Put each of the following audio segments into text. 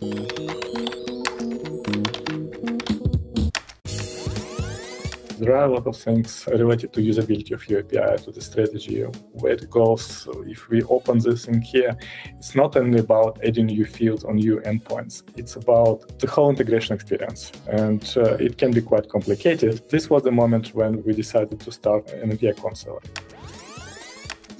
There are a lot of things related to usability of your API, to the strategy, where it goes. So if we open this in here, it's not only about adding new fields on new endpoints. It's about the whole integration experience, and uh, it can be quite complicated. This was the moment when we decided to start an API council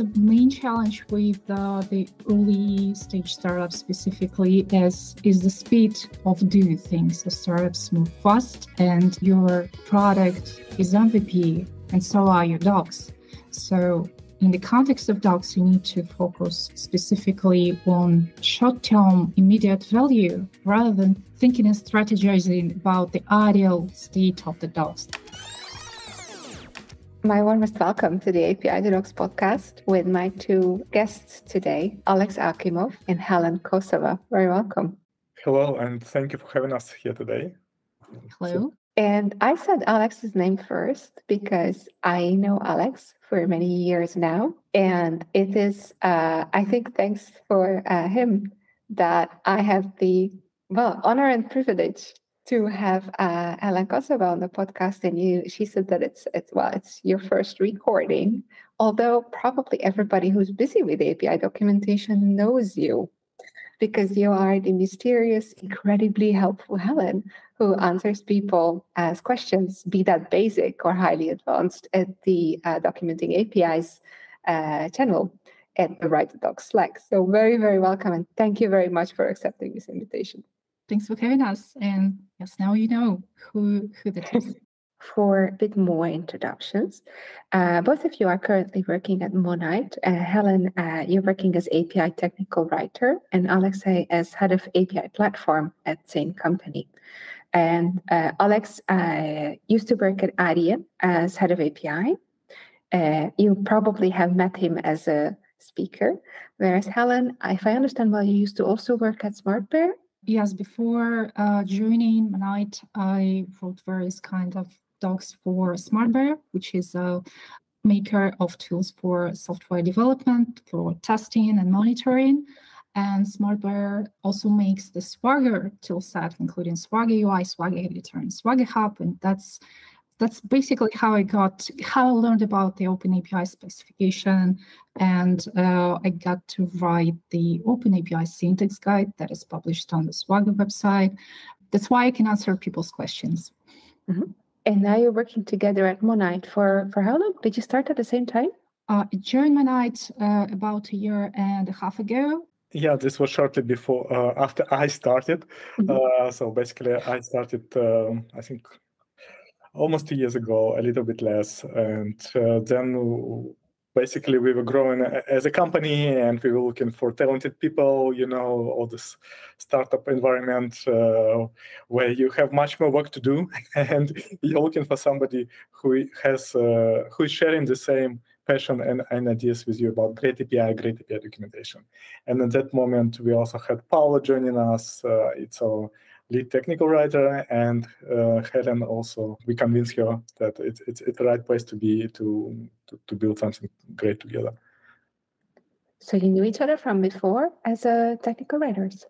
the main challenge with uh, the early stage startups specifically is is the speed of doing things. The startups move fast, and your product is MVP, and so are your docs. So in the context of docs, you need to focus specifically on short-term immediate value rather than thinking and strategizing about the ideal state of the docs. My warmest welcome to the API Docs podcast with my two guests today, Alex Akimov and Helen Kosova. Very welcome. Hello, and thank you for having us here today. Hello. And I said Alex's name first because I know Alex for many years now. And it is, uh, I think, thanks for uh, him that I have the, well, honor and privilege to have uh, Kosova on the podcast, and you, she said that it's it's well, it's your first recording. Although probably everybody who's busy with API documentation knows you, because you are the mysterious, incredibly helpful Helen who answers people as questions, be that basic or highly advanced, at the uh, documenting APIs uh, channel at the Write the Docs Slack. So very, very welcome, and thank you very much for accepting this invitation. Thanks for having us. And yes, now you know who, who that is. For a bit more introductions, uh, both of you are currently working at Monite. Uh, Helen, uh, you're working as API technical writer, and Alexei as head of API platform at same company. And uh, Alex uh, used to work at Adyen as head of API. Uh, you probably have met him as a speaker, whereas Helen, if I understand well, you used to also work at SmartBear Yes, before uh, joining Monite, I wrote various kind of docs for SmartBear, which is a maker of tools for software development, for testing and monitoring. And SmartBear also makes the Swagger toolset, including Swagger UI, Swagger Editor, and Swagger Hub. And that's that's basically how I got, how I learned about the Open API specification. And uh, I got to write the Open API syntax guide that is published on the Swagger website. That's why I can answer people's questions. Mm-hmm. And now you're working together at Monite for, for how long? Did you start at the same time? Uh, I joined Monite uh, about a year and a half ago. Yeah, this was shortly before, uh, after I started. Mm-hmm. Uh, so basically, I started, um, I think, almost two years ago, a little bit less. And uh, then basically we were growing as a company and we were looking for talented people, you know, all this startup environment uh, where you have much more work to do and you're looking for somebody who has, uh, who is sharing the same passion and, and, ideas with you about great API, great API documentation. And at that moment, we also had Paula joining us. Uh, it's our lead technical writer, and uh, Helen also. We convinced her that it's, it's it's the right place to be to, to to build something great together. So you knew each other from before as a technical writers.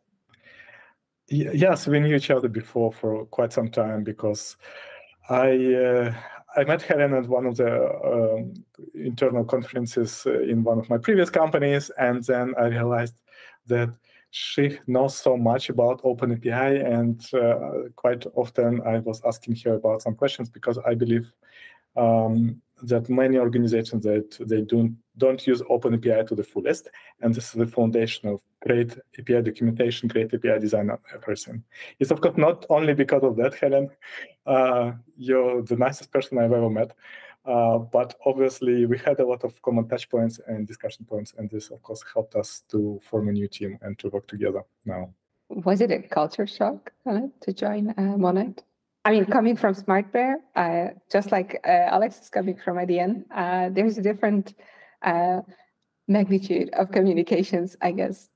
yes, we knew each other before for quite some time because I uh, I met Helen at one of the um, internal conferences uh, in one of my previous companies, and then I realized that she knows so much about OpenAPI, and uh, quite often I was asking her about some questions because I believe um, that many organizations that they don't don't use OpenAPI to the fullest, and this is the foundation of great API documentation, great API design, everything. It's of course not only because of that, Helen. Uh, you're the nicest person I've ever met. Uh, but obviously, we had a lot of common touch points and discussion points, and this, of course, helped us to form a new team and to work together now. Was it a culture shock uh, to join uh, Monite? I mean, coming from SmartBear, uh, just like uh, Alex is coming from Adyen, uh, there's a different uh, magnitude of communications, I guess.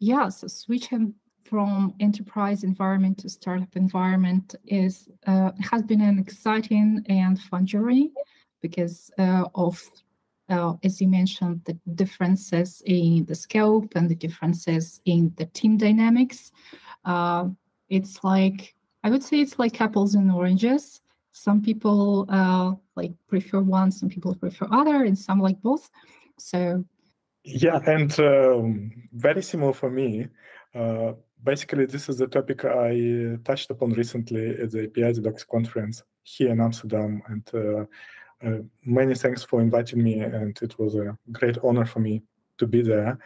Yeah, so switching from enterprise environment to startup environment is uh, has been an exciting and fun journey because uh, of uh, as you mentioned, the differences in the scope and the differences in the team dynamics. Uh, it's like I would say it's like apples and oranges. Some people uh, like prefer one, some people prefer other, and some like both. So yeah, and um, very similar for me. Uh, basically, this is the topic I touched upon recently at the API Docs conference here in Amsterdam, and uh, uh, many thanks for inviting me, and it was a great honor for me to be there.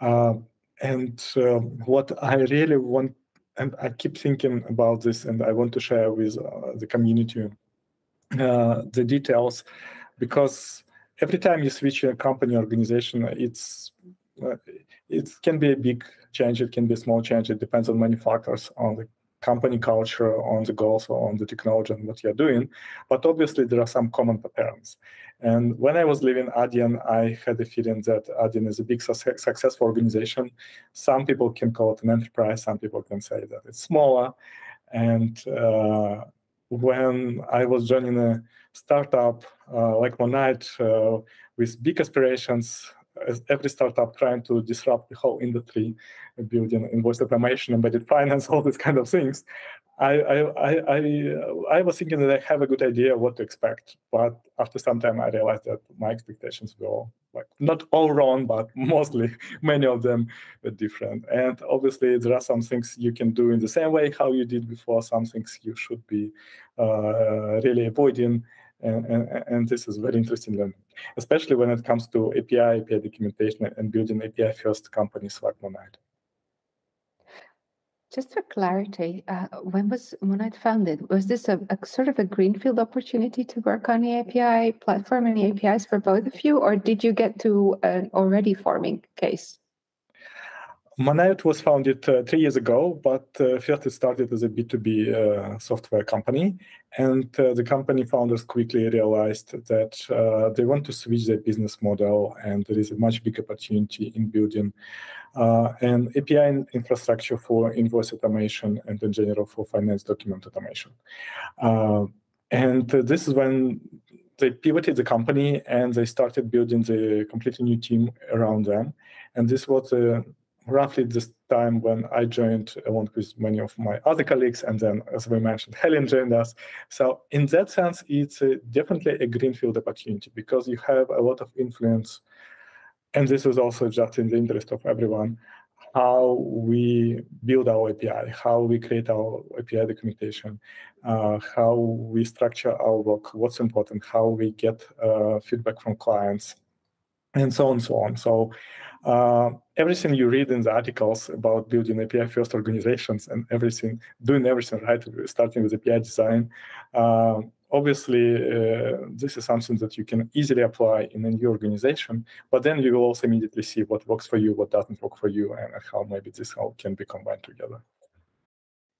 Uh, and uh, what I really want, and I keep thinking about this, and I want to share with uh, the community uh, the details, because every time you switch a company organization, it's it can be a big change, it can be a small change. It depends on many factors on the company culture, on the goals, on the technology and what you're doing. But obviously, there are some common patterns. And when I was leaving Adyen, I had the feeling that Adyen is a big successful organization. Some people can call it an enterprise, some people can say that it's smaller. And uh, when I was joining a startup uh, like Monite uh, with big aspirations, as every startup trying to disrupt the whole industry, building invoice automation, embedded finance, all these kind of things. I, I, I, I, was thinking that I have a good idea what to expect, but after some time I realized that my expectations were like not all wrong, but mostly many of them were different. And obviously there are some things you can do in the same way how you did before, some things you should be uh, really avoiding. And, and, and, this is very interesting learning, especially when it comes to API, API documentation, and building API first companies like Monite. Just for clarity, uh, when was Monite founded? Was this a, a, sort of a greenfield opportunity to work on the API platform and the APIs for both of you, or did you get to an already forming case? Monite was founded uh, three years ago, but uh, first it started as a B2B uh, software company. And uh, the company founders quickly realized that uh, they want to switch their business model, and there is a much bigger opportunity in building uh, an API infrastructure for invoice automation and in general for finance document automation. and this is when they pivoted the company and they started building the completely new team around them. And this was a roughly this time when I joined along with many of my other colleagues, and then, as we mentioned, Helen joined us. So, in that sense, it's definitely a greenfield opportunity because you have a lot of influence, and this is also just in the interest of everyone. How we build our API, how we create our API documentation, uh, how we structure our work, what's important, how we get uh, feedback from clients, and so on and so on. So uh, everything you read in the articles about building API first organizations and everything, doing everything right, starting with API design, uh, obviously uh, this is something that you can easily apply in a new organization, but then you will also immediately see what works for you, what doesn't work for you, and how maybe this all can be combined together.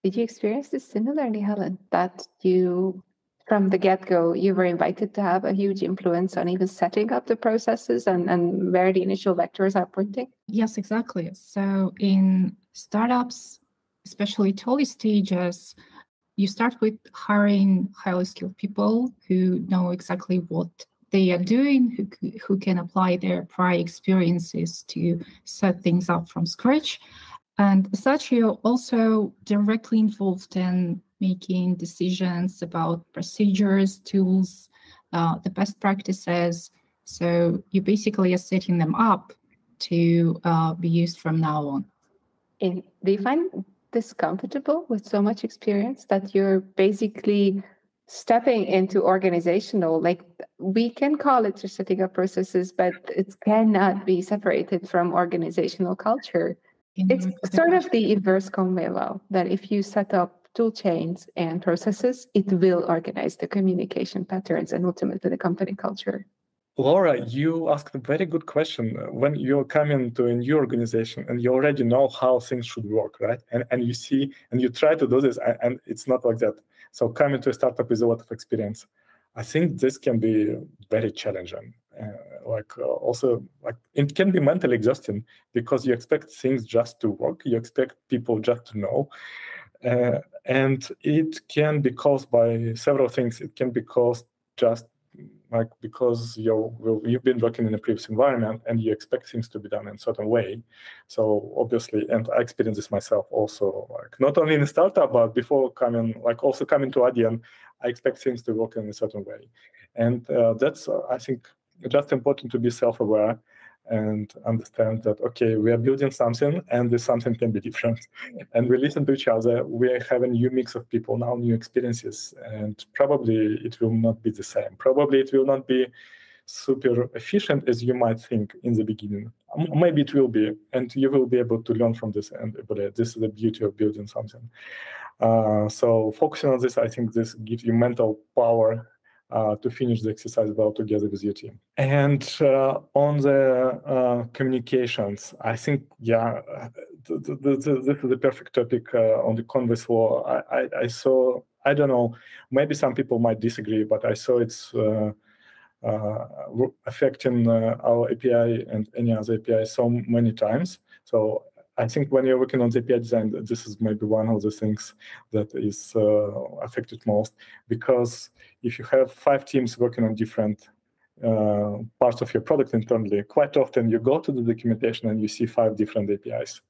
Did you experience this similarly, Helen, that you from the get-go you were invited to have a huge influence on even setting up the processes and, and where the initial vectors are pointing? Yes exactly. So in startups especially early stages you start with hiring highly skilled people who know exactly what they are doing who, who can apply their prior experiences to set things up from scratch and such you're also directly involved in making decisions about procedures, tools, uh, the best practices. So you basically are setting them up to uh, be used from now on. And do you find this comfortable with so much experience that you're basically stepping into organizational like we can call it just setting up processes but it cannot be separated from organizational culture it's sort of the inverse Conway's law that if you set up tool chains and processes, it will organize the communication patterns and ultimately the company culture. Laura, you asked a very good question. Uh, when you're coming to a new organization and you already know how things should work, right? And, and you see, and you try to do this, and, and it's not like that. So coming to a startup is a lot of experience. I think this can be very challenging. Uh, like uh, also, like it can be mentally exhausting because you expect things just to work. You expect people just to know, uh, and it can be caused by several things. It can be caused just like because you're you've been working in a previous environment and you expect things to be done in a certain way. So obviously, and I experienced this myself also, like not only in a startup, but before coming, like also coming to Adyen, I expect things to work in a certain way, and uh, that's uh, I think just important to be self-aware and understand that okay we are building something and this something can be different. And we listen to each other. We have a new mix of people now new experiences and probably it will not be the same. Probably it will not be super efficient as you might think in the beginning. Maybe it will be and you will be able to learn from this and but this is the beauty of building something. Uh, so focusing on this i think this gives you mental power uh, to finish the exercise well together with your team. And uh, on the uh, communications, I think, yeah, this is the perfect topic uh, on the Conway's Law. I, I, I, saw, I don't know, maybe some people might disagree, but I saw it's uh, uh, affecting our API and any other API so many times. So I think when you're working on the API design, this is maybe one of the things that is affected most because if you have five teams working on different uh, parts of your product internally, quite often you go to the documentation and you see five different APIs.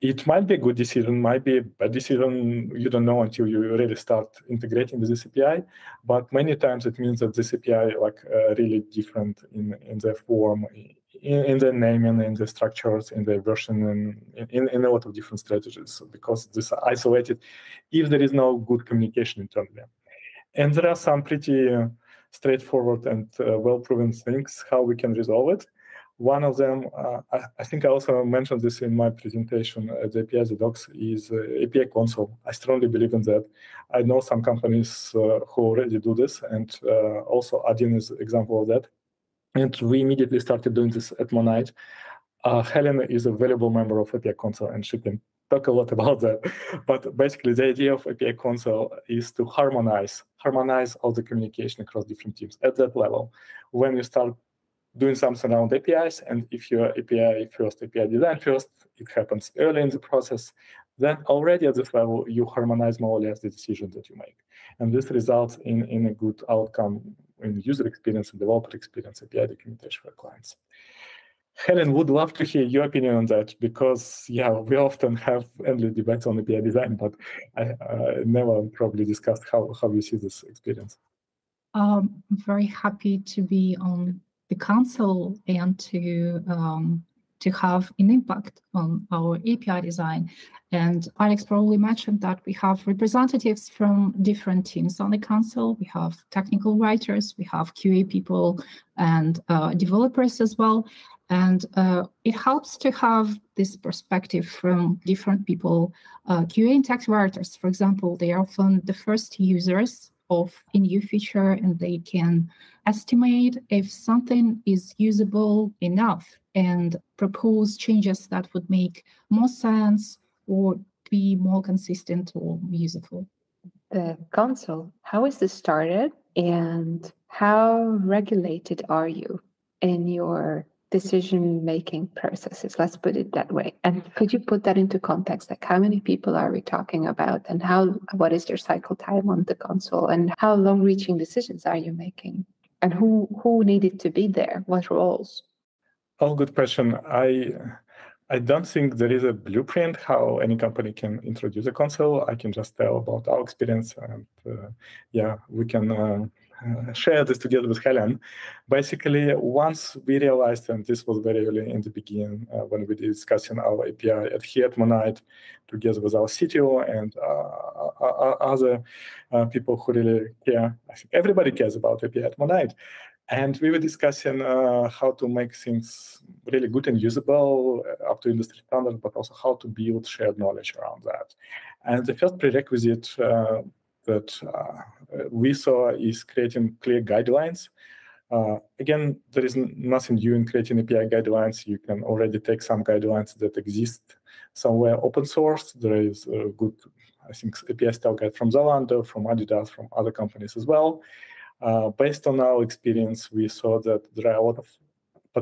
It might be a good decision, might be a bad decision. You don't know until you really start integrating with this API. But many times it means that this API like uh, really different in in the form, in, in, the naming, in the structures, in the version, and in, in a lot of different strategies. Because this isolated, if there is no good communication internally. And there are some pretty uh, straightforward and uh, well-proven things how we can resolve it. One of them, uh, I, I, think I also mentioned this in my presentation at the API the docs, is API council. I strongly believe in that. I know some companies who already do this, and also Adyen is an example of that. And we immediately started doing this at Monite. Uh, Helen is a valuable member of API Council, and she can talk a lot about that. But basically, the idea of API council is to harmonize, harmonize all the communication across different teams at that level. When you start doing something around APIs, and if you're API first, API design first, it happens early in the process, then already at this level, you harmonize more or less the decisions that you make. And this results in, in a good outcome in user experience and developer experience, API documentation for clients. Helen would love to hear your opinion on that because, yeah, we often have endless debates on API design, but I never probably discussed how, how you see this experience. Um, I'm very happy to be on the council and to um, to have an impact on our API design. And Alex probably mentioned that we have representatives from different teams on the council. We have technical writers, we have QA people, and uh, developers as well. And uh, it helps to have this perspective from different people. Uh, QA and tech writers, for example, they are often the first users of a new feature and they can estimate if something is usable enough and propose changes that would make more sense or be more consistent or useful. Uh, the council, how is this started and how regulated are you in your decision making processes let's put it that way. And could you put that into context? Like how many people are we talking about? And how what is your cycle time on the council? And how long reaching decisions are you making? And who who needed to be there? What roles? Oh good question. I i don't think there is a blueprint how any company can introduce a council. I can just tell about our experience and uh, yeah we can uh, share this together with Helen. Basically, once we realized, and this was very early in the beginning uh, when we were discussing our API at here at Monite, together with our CTO and uh, uh, other people who really care. I think everybody cares about API at Monite. And we were discussing uh, how to make things really good and usable up to industry standard, but also how to build shared knowledge around that. And the first prerequisite uh, that uh, we saw is creating clear guidelines. Uh, again, there is nothing new in creating API guidelines. You can already take some guidelines that exist somewhere open source. There is a good, I think, API style guide from Zalando, from Adidas, from other companies as well. Uh, based on our experience, we saw that there are a lot of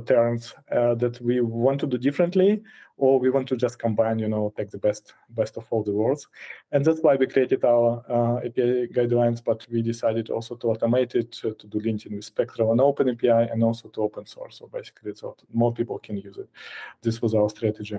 patterns uh, that we want to do differently, or we want to just combine, you know, take the best best of all the worlds. And that's why we created our uh, API guidelines, but we decided also to automate it, to, to do linting with Spectral and Open API, and also to open source. So basically, so more people can use it. This was our strategy.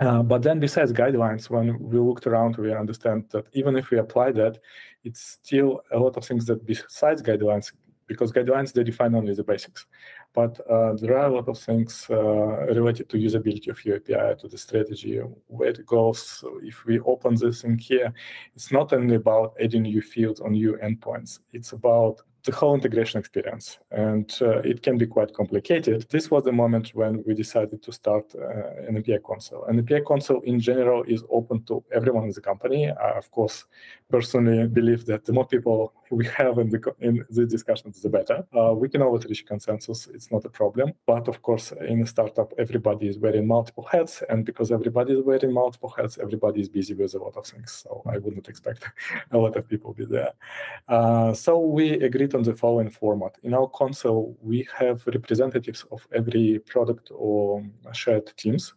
Uh, but then besides guidelines, when we looked around, we understand that even if we apply that, it's still a lot of things that besides guidelines, because guidelines, they define only the basics. But uh, there are a lot of things uh, related to usability of your API, to the strategy, where it goes. So if we open this in here, it's not only about adding new fields on new endpoints. It's about the whole integration experience, and uh, it can be quite complicated. This was the moment when we decided to start uh, an API council. An API council in general is open to everyone in the company. I, of course, personally believe that the more people we have in the in the discussions, the better. Uh, we can always reach consensus; it's not a problem. But of course, in a startup, everybody is wearing multiple hats, and because everybody is wearing multiple hats, everybody is busy with a lot of things. So I wouldn't expect a lot of people be there. Uh, so we agreed on the following format. In our council, we have representatives of every product or shared teams.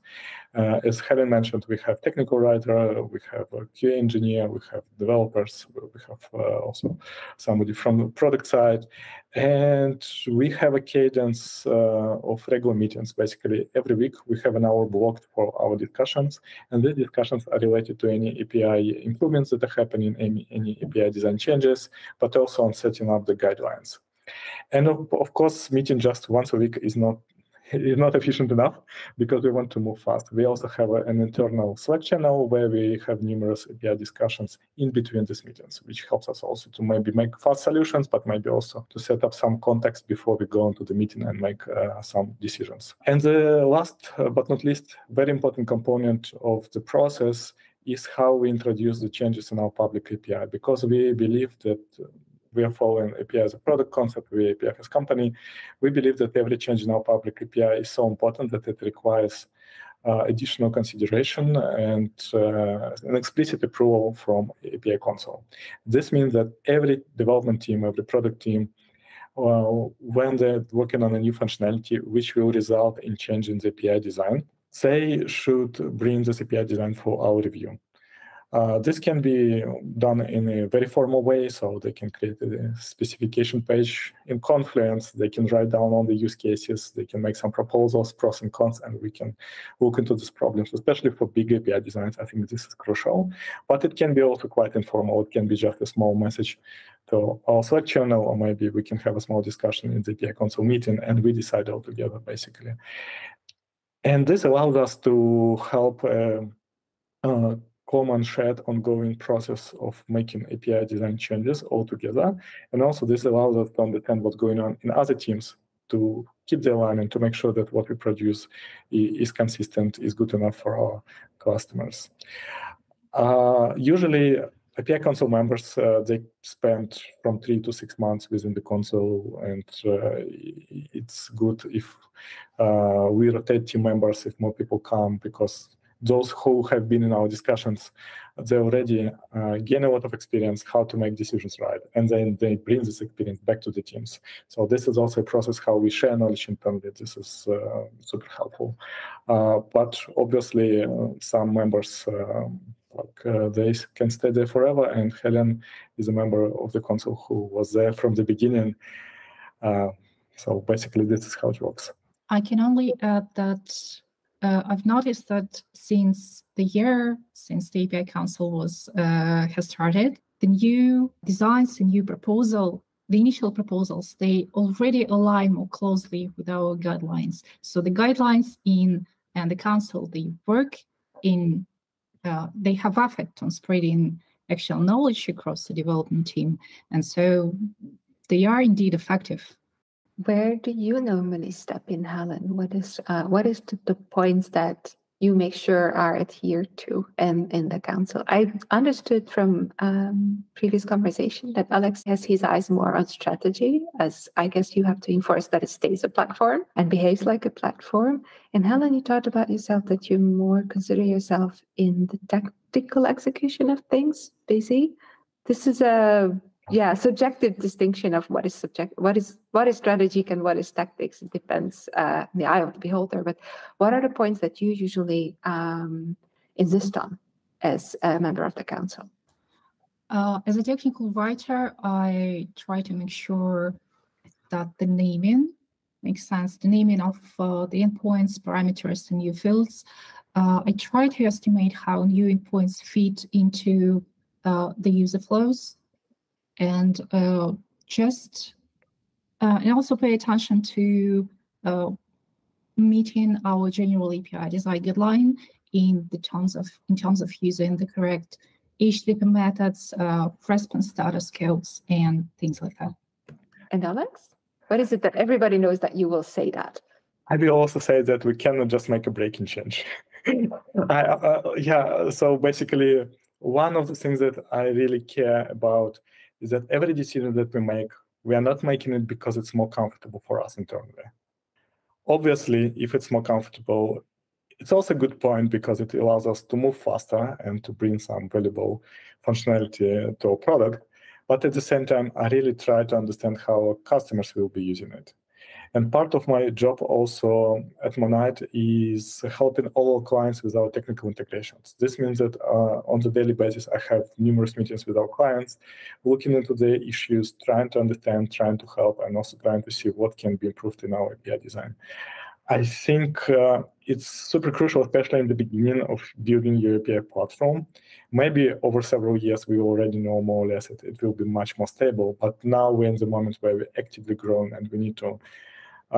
Uh, as Helen mentioned, we have technical writer, we have a QA engineer, we have developers, we have uh, also somebody from the product side, and we have a cadence uh, of regular meetings. Basically, every week we have an hour blocked for our discussions, and these discussions are related to any API improvements that are happening, any, any API design changes, but also on setting up the guidelines. And of, of course, meeting just once a week is not is not efficient enough because we want to move fast. We also have an internal Slack channel where we have numerous API discussions in between these meetings, which helps us also to maybe make fast solutions, but maybe also to set up some context before we go into the meeting and make uh, some decisions. And the last uh, but not least, very important component of the process is how we introduce the changes in our public API because we believe that we are following API as a product concept, we API as company. We believe that every change in our public API is so important that it requires uh, additional consideration and uh, an explicit approval from API council. This means that every development team, every product team, uh, when they're working on a new functionality, which will result in changing the API design, they should bring this API design for our review. Uh, this can be done in a very formal way, so they can create a specification page in Confluence, they can write down all the use cases, they can make some proposals, pros and cons, and we can look into these problems, especially for big API designs. I think this is crucial, but it can be also quite informal. It can be just a small message to our Slack channel, or maybe we can have a small discussion in the API council meeting, and we decide all together, basically. And this allows us to help uh, uh, common shared ongoing process of making API design changes all together. And also this allows us to understand what's going on in other teams to keep the alignment, to make sure that what we produce is consistent, is good enough for our customers. Uh, usually API council members, uh, they spend from three to six months within the council, and uh, it's good if uh, we rotate team members, if more people come, because those who have been in our discussions, they already uh, gain a lot of experience how to make decisions right, and then they bring this experience back to the teams. So this is also a process how we share knowledge internally. This is uh, super helpful. Uh, but obviously, uh, some members um, like uh, they can stay there forever, and Helen is a member of the council who was there from the beginning. Uh, so basically, this is how it works. I can only add that uh, I've noticed that since the year since the API Council was uh, has started, the new designs, the new proposal, the initial proposals, they already align more closely with our guidelines. So the guidelines in and the council, they work in, uh, they have effect on spreading actual knowledge across the development team, and so they are indeed effective. Where do you normally step in, Helen? What is uh, what is the, the points that you make sure are adhered to and in the council? I understood from um, previous conversation that Alex has his eyes more on strategy, as I guess you have to enforce that it stays a platform and behaves like a platform. And Helen, you talked about yourself that you more consider yourself in the tactical execution of things, busy. This is a yeah subjective distinction of what is subject what is what is strategic and what is tactics it depends uh the eye of the beholder but what are the points that you usually um, insist on as a member of the council? Uh, as a technical writer i try to make sure that the naming makes sense the naming of uh, the endpoints parameters and new fields. Uh, i try to estimate how new endpoints fit into uh, the user flows and uh, just uh, and also pay attention to uh, meeting our general API design guideline in the terms of in terms of using the correct HTTP methods, uh, response status codes, and things like that. And Alex, what is it that everybody knows that you will say that? I will also say that we cannot just make a breaking change. I, uh, yeah, so basically, one of the things that I really care about is that every decision that we make, we are not making it because it's more comfortable for us internally. Obviously, if it's more comfortable, it's also a good point because it allows us to move faster and to bring some valuable functionality to our product. But at the same time, I really try to understand how customers will be using it. And part of my job also at Monite is helping all our clients with our technical integrations. This means that uh, on the daily basis, I have numerous meetings with our clients, looking into the issues, trying to understand, trying to help, and also trying to see what can be improved in our API design. I think uh, it's super crucial, especially in the beginning of building your API platform. Maybe over several years, we already know more or less it, it will be much more stable. But now we're in the moment where we're actively growing and we need to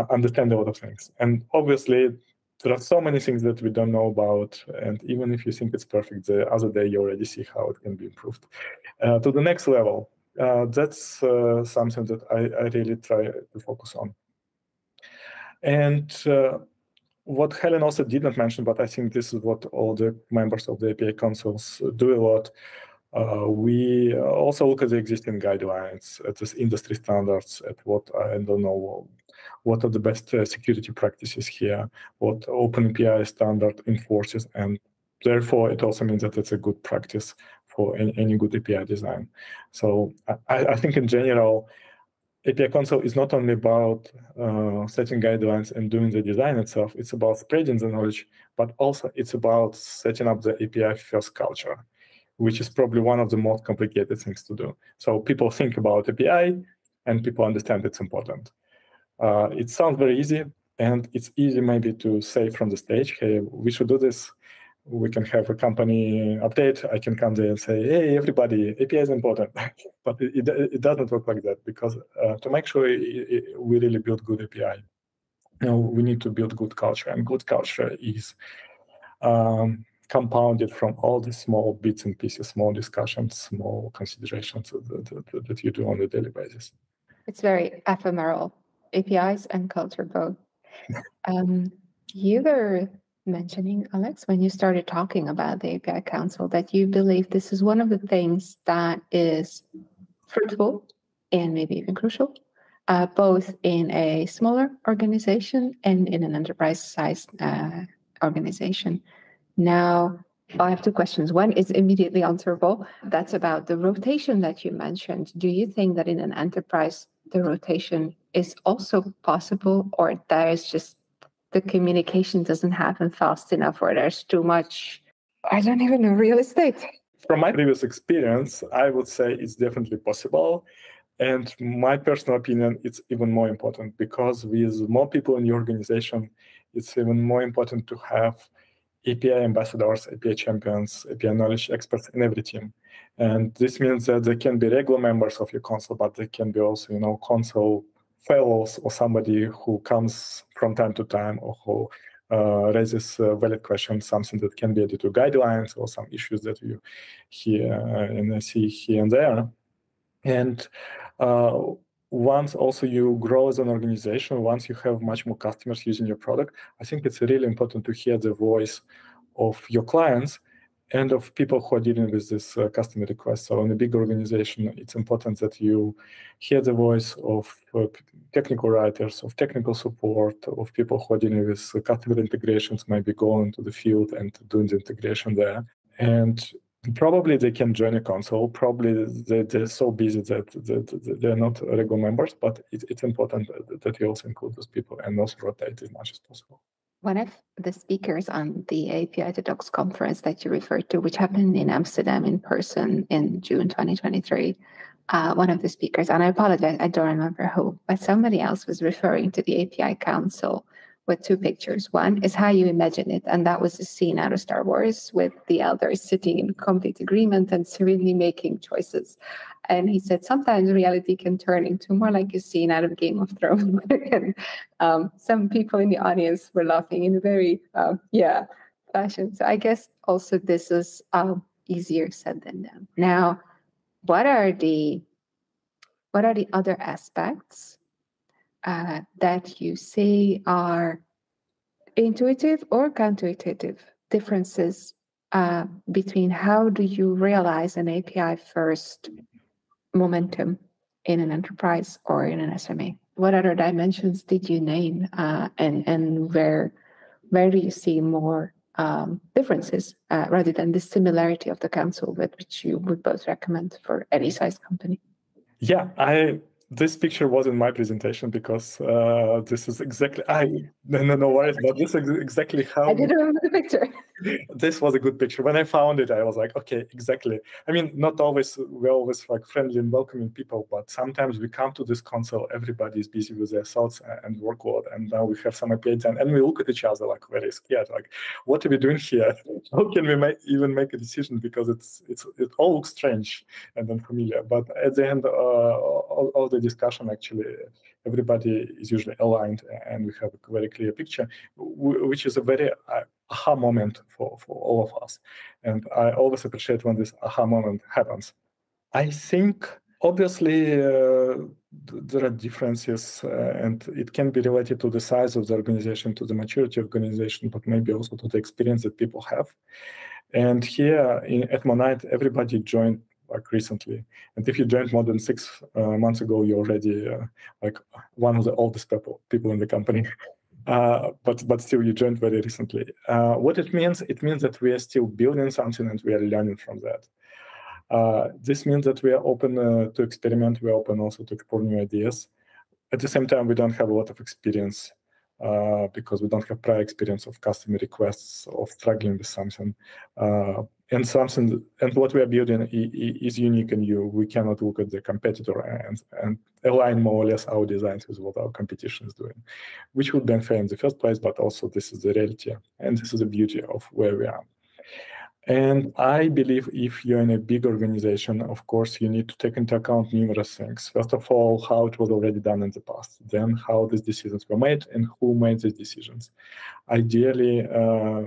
understand a lot of things. And obviously, there are so many things that we don't know about. And even if you think it's perfect, the other day you already see how it can be improved. Uh, to the next level, uh, that's uh, something that I, I, really try to focus on. And uh, what Helen also did not mention, but I think this is what all the members of the API councils do a lot. Uh, we also look at the existing guidelines, at the industry standards, at what I don't know what are the best uh, security practices here, what OpenAPI standard enforces, and therefore it also means that it's a good practice for any, any good API design. So I, I, think in general, API council is not only about uh, setting guidelines and doing the design itself, it's about spreading the knowledge, but also it's about setting up the API first culture, which is probably one of the most complicated things to do. So people think about API and people understand it's important. Uh, it sounds very easy, and it's easy maybe to say from the stage, hey, we should do this. We can have a company update. I can come there and say, hey, everybody, API is important. but it, it, it, doesn't work like that because uh, to make sure it, we really build good API, you know, we need to build good culture, and good culture is um, compounded from all the small bits and pieces, small discussions, small considerations that, that, that you do on a daily basis. It's very ephemeral APIs and culture both. Um, you were mentioning, Alex, when you started talking about the API Council, that you believe this is one of the things that is fruitful and maybe even crucial, uh, both in a smaller organization and in an enterprise-sized uh, organization. Now, I have two questions. One is immediately answerable. That's about the rotation that you mentioned. Do you think that in an enterprise, the rotation is also possible, or there's just the communication doesn't happen fast enough, or there's too much, I don't even know, real estate. From my previous experience, I would say it's definitely possible. And my personal opinion, it's even more important because with more people in the organization, it's even more important to have API ambassadors, API champions, API knowledge experts in every team. And this means that they can be regular members of your council, but they can be also, you know, council fellows or somebody who comes from time to time or who uh, raises uh, valid questions, something that can be added to guidelines or some issues that you hear and see here and there. And uh, once also you grow as an organization, once you have much more customers using your product, I think it's really important to hear the voice of your clients and of people who are dealing with this uh, customer request. So in a big organization, it's important that you hear the voice of uh, technical writers, of technical support, of people who are dealing with uh, customer integrations, maybe going to the field and doing the integration there. And probably they can join a council. Probably they, they're so busy that, that they're not regular members, but it, it's important that you also include those people and also rotate as much as possible. One of the speakers on the API the Docs conference that you referred to, which happened in Amsterdam in person in June 2023, uh, one of the speakers, and I apologize, I don't remember who, but somebody else was referring to the API Council with two pictures. One is how you imagine it, and that was a scene out of Star Wars with the elders sitting in complete agreement and serenely making choices. And he said sometimes reality can turn into more like a scene out of Game of Thrones. and um, some people in the audience were laughing in a very, um, yeah, fashion. So I guess also this is um, easier said than done. Now, what are the what are the other aspects uh, that you see are intuitive or counterintuitive differences uh, between how do you realize an API first momentum in an enterprise or in an SME? What other dimensions did you name, uh, and and where where do you see more um, differences uh, rather than the similarity of the council, with which you would both recommend for any size company? Yeah, I this picture was in my presentation because uh, this is exactly I no no no worries, but this is exactly how I didn't remember the picture. this was a good picture. When I found it, I was like, okay, exactly. I mean, not always we're always like friendly and welcoming people, but sometimes we come to this council, everybody is busy with their thoughts and workload, and now we have some API and, and we look at each other like very scared, like, what are we doing here? How can we make, even make a decision? Because it's it's it all looks strange and unfamiliar. But at the end uh, of, of the discussion, actually, everybody is usually aligned and we have a very clear picture, which is a very uh, aha moment for, for all of us. And I always appreciate when this aha moment happens. I think obviously uh, there are differences uh, and it can be related to the size of the organization, to the maturity of organization, but maybe also to the experience that people have. And here in, at Monite, everybody joined like recently. And if you joined more than six uh, months ago, you're already uh, like one of the oldest people people in the company. Uh, but but still, you joined very recently. Uh, what it means? It means that we are still building something and we are learning from that. Uh, this means that we are open uh, to experiment. We are open also to explore new ideas. At the same time, we don't have a lot of experience uh, because we don't have prior experience of customer requests of struggling with something. And something and what we are building is unique and new. We cannot look at the competitor and, and align more or less our designs with what our competition is doing, which would be unfair in the first place, but also this is the reality and this is the beauty of where we are. And I believe if you're in a big organization, of course, you need to take into account numerous things. First of all, how it was already done in the past, then how these decisions were made and who made these decisions. Ideally, uh,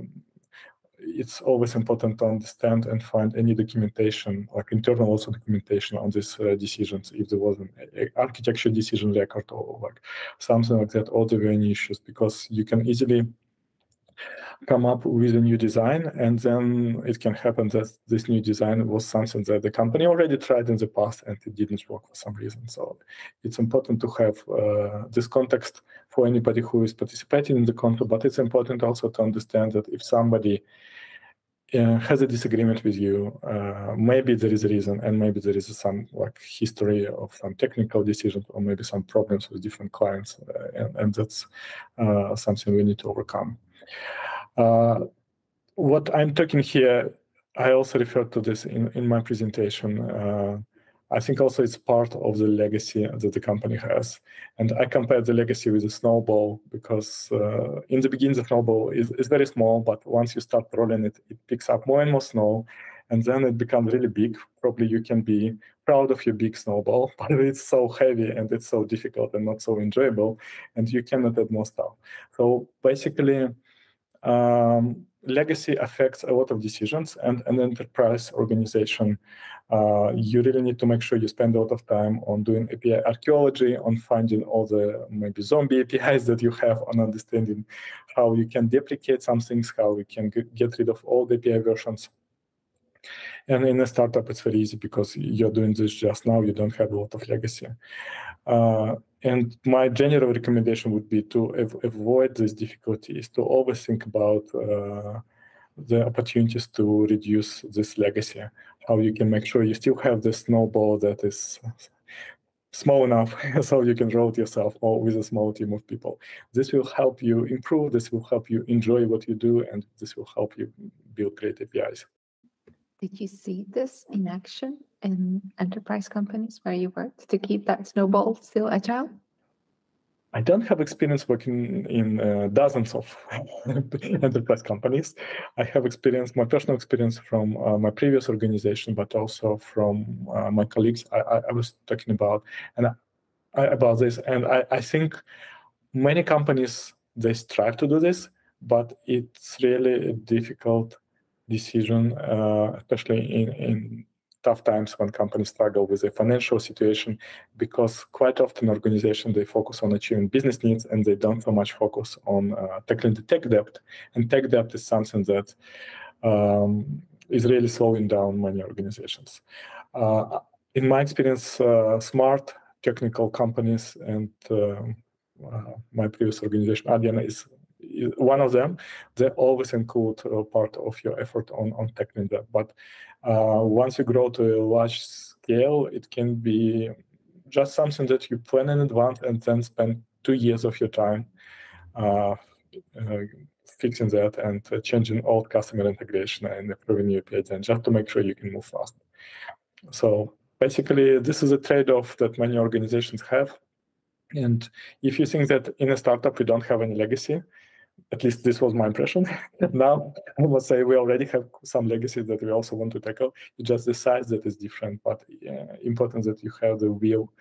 it's always important to understand and find any documentation, like internal also documentation on these uh, decisions, if there was an architecture decision record or like something like that, or were any issues, because you can easily come up with a new design and then it can happen that this new design was something that the company already tried in the past and it didn't work for some reason so it's important to have uh, this context for anybody who is participating in the council but it's important also to understand that if somebody uh, has a disagreement with you, uh, maybe there is a reason, and maybe there is some like history of some technical decisions, or maybe some problems with different clients, uh, and, and, that's uh, something we need to overcome. Uh, what I'm talking here, I also referred to this in, in my presentation. Uh, I think also it's part of the legacy that the company has. And I compare the legacy with the snowball because uh, in the beginning, the snowball is, is very small, but once you start rolling it, it picks up more and more snow. And then it becomes really big. Probably you can be proud of your big snowball, but it's so heavy and it's so difficult and not so enjoyable. And you cannot add more stuff. So basically, um, legacy affects a lot of decisions and an enterprise organization. Uh, you really need to make sure you spend a lot of time on doing api archaeology on finding all the maybe zombie apis that you have on understanding how you can deprecate some things how we can get rid of all the api versions. And in a startup it's very easy because you're doing this just now you don't have a lot of legacy. Uh, and my general recommendation would be to av avoid these difficulties, to always think about uh, the opportunities to reduce this legacy, how you can make sure you still have the snowball that is small enough so you can roll it yourself or with a small team of people. This will help you improve, this will help you enjoy what you do, and this will help you build great APIs. Did you see this in action in enterprise companies where you worked to keep that snowball still agile? I don't have experience working in uh, dozens of enterprise companies. I have experience, my personal experience from uh, my previous organization, but also from uh, my colleagues. I, I, I, was talking about and I, about this, and I, I think many companies they strive to do this, but it's really difficult decision, uh, especially in, in tough times when companies struggle with a financial situation because quite often organizations they focus on achieving business needs and they don't so much focus on uh, tackling the tech debt. And tech debt is something that um, is really slowing down many organizations. Uh, in my experience uh, smart technical companies and uh, uh, my previous organization Adyen is one of them, they always include a part of your effort on, on tackling that. But uh, once you grow to a large scale, it can be just something that you plan in advance and then spend two years of your time uh, uh, fixing that and uh, changing all customer integration and improving your APIs and just to make sure you can move fast. So basically, this is a trade-off that many organizations have. And if you think that in a startup you don't have any legacy, at least this was my impression. now, I must say we already have some legacies that we also want to tackle. It's just the size that is different, but uh, important that you have the real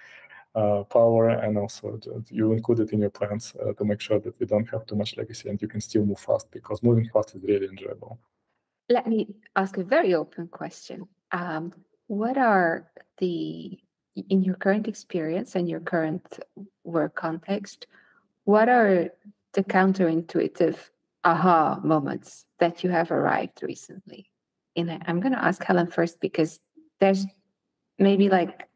uh, power and also that you include it in your plans uh, to make sure that you don't have too much legacy and you can still move fast because moving fast is really enjoyable. Let me ask a very open question. Um, what are the, in your current experience and your current work context, what are the counterintuitive aha moments that you have arrived recently? And I'm going to ask Helen first because there's maybe like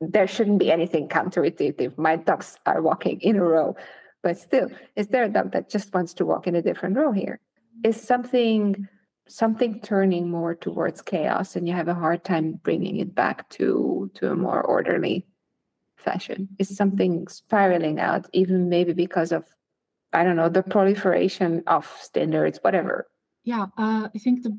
there shouldn't be anything counterintuitive. My ducks are walking in a row, but still, is there a duck that just wants to walk in a different row here? Is something something turning more towards chaos and you have a hard time bringing it back to to a more orderly fashion? Is something spiraling out, even maybe because of I don't know, the proliferation of standards, whatever? Yeah, uh, I think the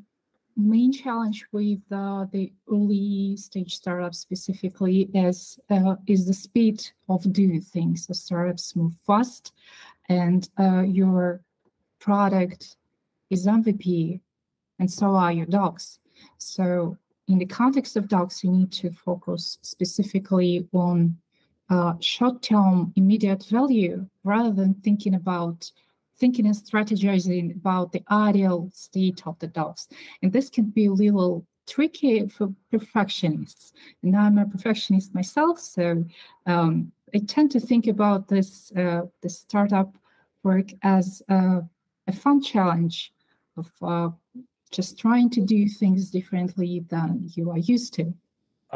main challenge with uh, the early stage startups specifically is uh, is the speed of doing things. The startups move fast, and uh, your product is MVP, and so are your docs. So in the context of docs, you need to focus specifically on uh, short-term immediate value rather than thinking about thinking and strategizing about the ideal state of the docs. And this can be a little tricky for perfectionists. And I'm a perfectionist myself, so um, I tend to think about this uh, the startup work as a fun challenge of uh, just trying to do things differently than you are used to.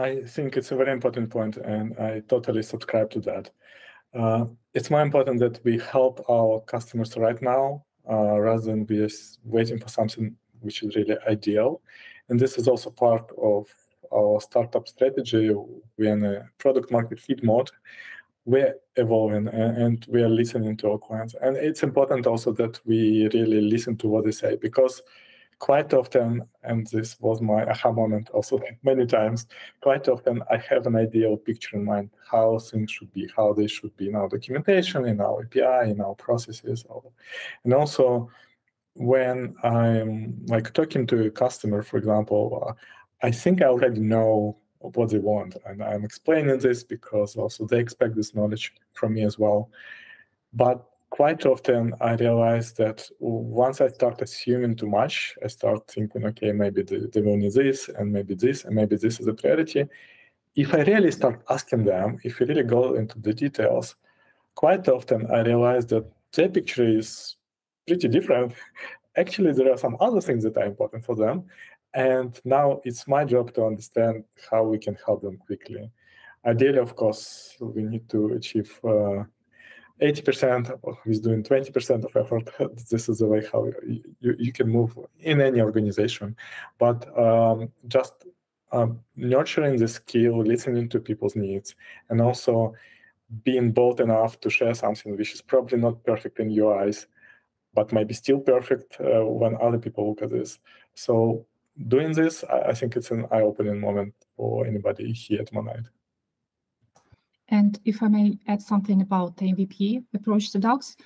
I think it's a very important point, and I totally subscribe to that. Uh, it's more important that we help our customers right now uh, rather than be waiting for something which is really ideal. And this is also part of our startup strategy. We're in a product market fit mode. We're evolving and we are listening to our clients. And it's important also that we really listen to what they say because quite often, and this was my aha moment also many times, quite often I have an ideal picture in mind how things should be, how they should be in our documentation, in our API, in our processes. And also when I'm like talking to a customer, for example, uh, I think I already know what they want. And I'm explaining this because also they expect this knowledge from me as well. But quite often I realize that once I start assuming too much, I start thinking, okay, maybe the, they will need this, and maybe this, and maybe this is a priority. If I really start asking them, if we really go into the details, quite often I realize that their picture is pretty different. Actually, there are some other things that are important for them. And now it's my job to understand how we can help them quickly. Ideally, of course, we need to achieve uh, 80% or who's doing 20% of effort, this is the way how you, you, you can move in any organization. But um, just um, nurturing the skill, listening to people's needs, and also being bold enough to share something which is probably not perfect in your eyes, but maybe still perfect uh, when other people look at this. So doing this, I, I think it's an eye-opening moment for anybody here at Monite. And if I may add something about the MVP approach to docs,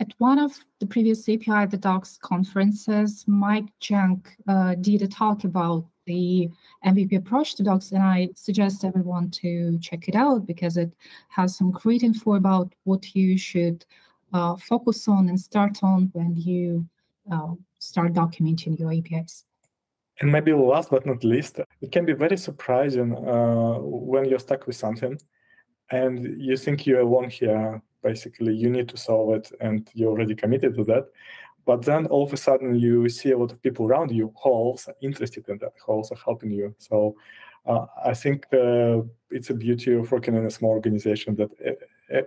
at one of the previous API the docs conferences, Mike Jang uh, did a talk about the MVP approach to docs, and I suggest everyone to check it out because it has some great info about what you should uh, focus on and start on when you uh, start documenting your APIs. And maybe last but not least, it can be very surprising uh, when you're stuck with something and you think you're alone here. Basically, you need to solve it and you're already committed to that. But then all of a sudden, you see a lot of people around you who are also interested in that, who are also helping you. So uh, I think uh, it's a beauty of working in a small organization that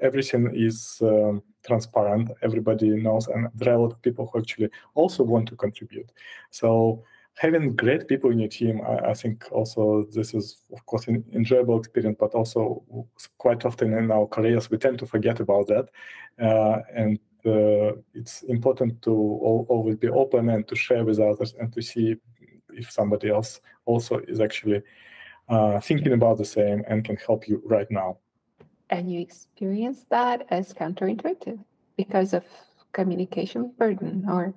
everything is um, transparent. Everybody knows, and there are a lot of people who actually also want to contribute. So having great people in your team, I, I, think also this is of course an enjoyable experience, but also quite often in our careers we tend to forget about that, uh, and uh, it's important to always be open and to share with others and to see if somebody else also is actually uh, thinking about the same and can help you right now. And you experience that as counterintuitive because of communication burden or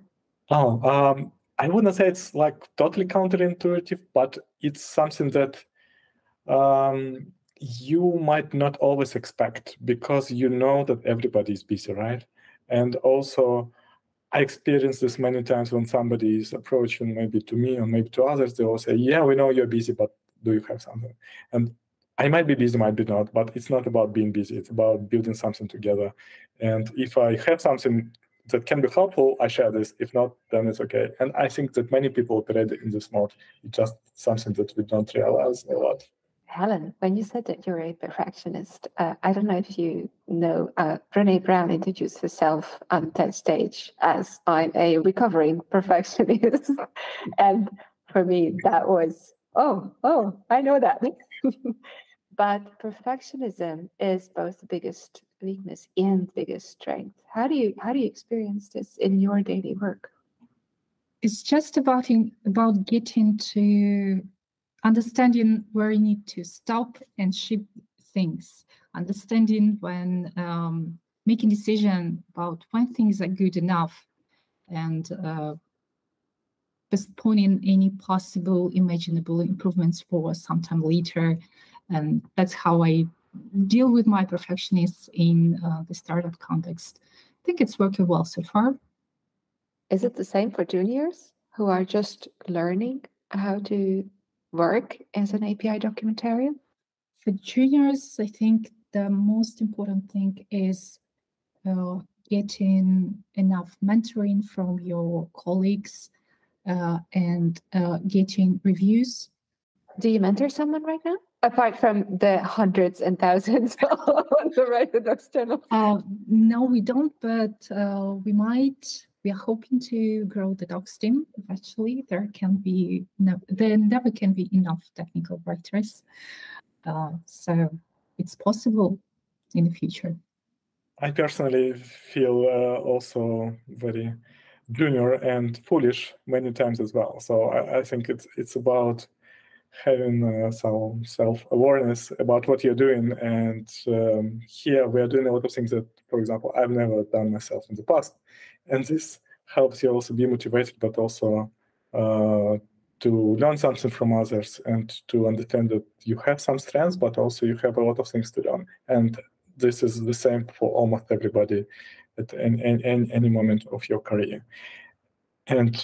oh um, I wouldn't say it's like totally counterintuitive, but it's something that um, you might not always expect because you know that everybody is busy, right? And also, I experienced this many times when somebody is approaching maybe to me or maybe to others, they will say, Yeah, we know you're busy, but do you have something? And I might be busy, might be not, but it's not about being busy. It's about building something together. And if I have something that can be helpful, I share this. If not, then it's okay. And I think that many people operate in this mode. It's just something that we don't realize a lot. Helen, when you said that you're a perfectionist, uh, I don't know if you know, uh, Brene Brown introduced herself on that stage as I'm a recovering perfectionist. and for me, that was, oh, oh, I know that. but perfectionism is both the biggest weakness and biggest strength. How do you how do you experience this in your daily work? It's just about in, about getting to understanding where you need to stop and ship things. Understanding when um, making decision about when things are good enough and uh, postponing any possible imaginable improvements for sometime later and that's how i deal with my perfectionists in uh, the startup context. I think it's working well so far. Is it the same for juniors who are just learning how to work as an API documentarian? For juniors, I think the most important thing is uh, getting enough mentoring from your colleagues uh, and uh, getting reviews. Do you mentor someone right now? Apart from the hundreds and thousands on the Write-the-Docs channel? Uh, no, we don't, but uh, we might. We are hoping to grow the docs team. Eventually, there can be no, there never can be enough technical writers, uh, so it's possible in the future. I personally feel uh, also very junior and foolish many times as well. So I, I think it's it's about having uh, some self-awareness about what you're doing. And um, here we are doing a lot of things that, for example, I've never done myself in the past. And this helps you also be motivated, but also uh, to learn something from others and to understand that you have some strengths, but also you have a lot of things to learn. And this is the same for almost everybody at any, any, any moment of your career. And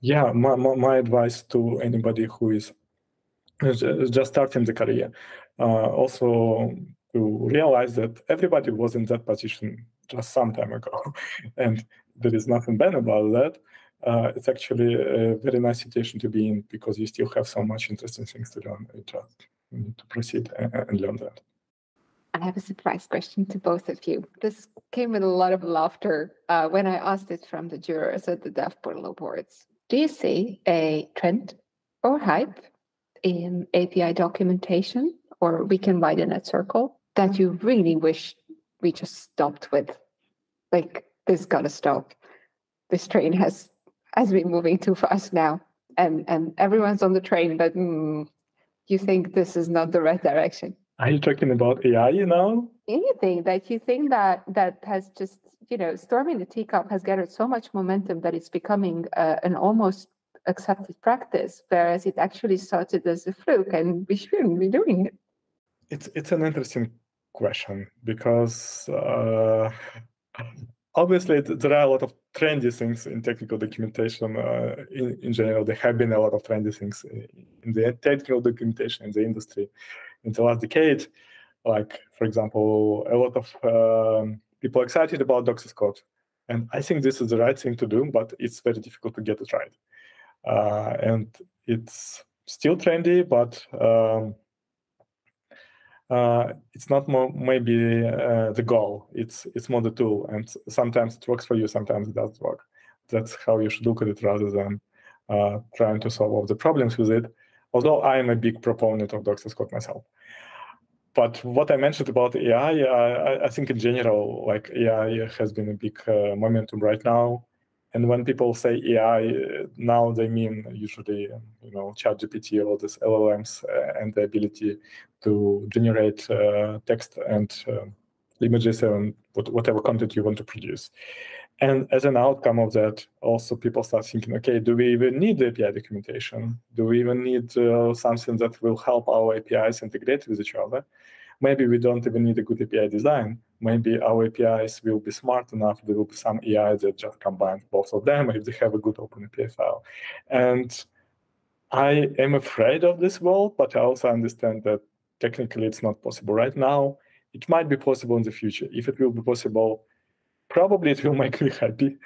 yeah, my, my, my advice to anybody who is just starting the career. Uh, also to realize that everybody was in that position just some time ago, and there is nothing bad about that. Uh, it's actually a very nice situation to be in because you still have so much interesting things to learn. You just need to proceed and, and learn that. I have a surprise question to both of you. This came with a lot of laughter uh, when I asked it from the jurors at the Dev Portal Awards. Do you see a trend or hype in API documentation, or we can in a circle that you really wish we just stopped with? Like, this gotta stop. This train has has been moving too fast now, and and everyone's on the train, but mm, you think this is not the right direction. Are you talking about AI now? Anything that you think that that has just you know storming the teacup has gathered so much momentum that it's becoming uh, an almost accepted practice, whereas it actually started as a fluke, and we shouldn't be doing it. It's it's an interesting question because uh, obviously there are a lot of trendy things in technical documentation uh, in, in general. There have been a lot of trendy things in the technical documentation in the industry in the last decade. Like for example a lot of um, people excited about Docs as code. And i think this is the right thing to do but it's very difficult to get it right uh, and it's still trendy but um, uh, it's not more maybe uh, the goal. It's it's more the tool, and sometimes it works for you, sometimes it doesn't work. That's how you should look at it, rather than uh, trying to solve all the problems with it. Although I am a big proponent of Docs as code myself. But what I mentioned about AI, I, I, think in general, like AI has been a big uh, momentum right now and when people say AI, now they mean usually, you know, ChatGPT or these LLMs uh, and the ability to generate uh, text and uh, images and whatever content you want to produce. And as an outcome of that, also people start thinking, okay, do we even need API documentation? Do we even need uh, something that will help our APIs integrate with each other? Maybe we don't even need a good API design. Maybe our APIs will be smart enough. There will be some AI that just combines both of them if they have a good OpenAPI file. And I am afraid of this world, but I also understand that technically it's not possible right now. It might be possible in the future. If it will be possible, probably it will make me happy,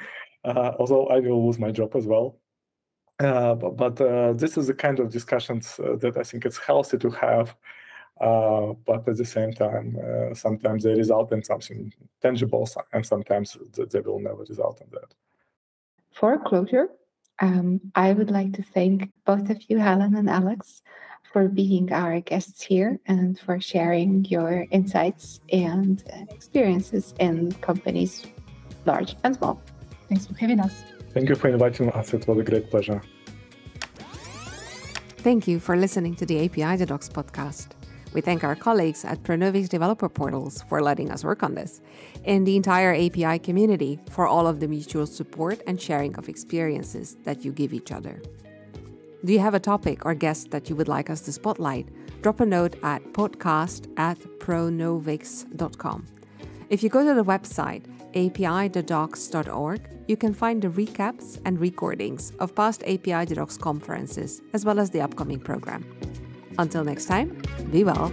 uh, although I will lose my job as well. Uh, but, but uh, this is the kind of discussions uh, that I think it's healthy to have but at the same time, uh, sometimes they result in something tangible, and sometimes they will never result in that. For closure, um, I would like to thank both of you, Helen and Alex, for being our guests here and for sharing your insights and experiences in companies large and small. Thanks for having us. Thank you for inviting us. It was a great pleasure. Thank you for listening to the API the Docs podcast. We thank our colleagues at Pronovix Developer Portals for letting us work on this, and the entire API community for all of the mutual support and sharing of experiences that you give each other. Do you have a topic or guest that you would like us to spotlight? Drop a note at podcast at pronovix.com. If you go to the website api.docs.org, you can find the recaps and recordings of past API Docs conferences, as well as the upcoming program. Until next time, be well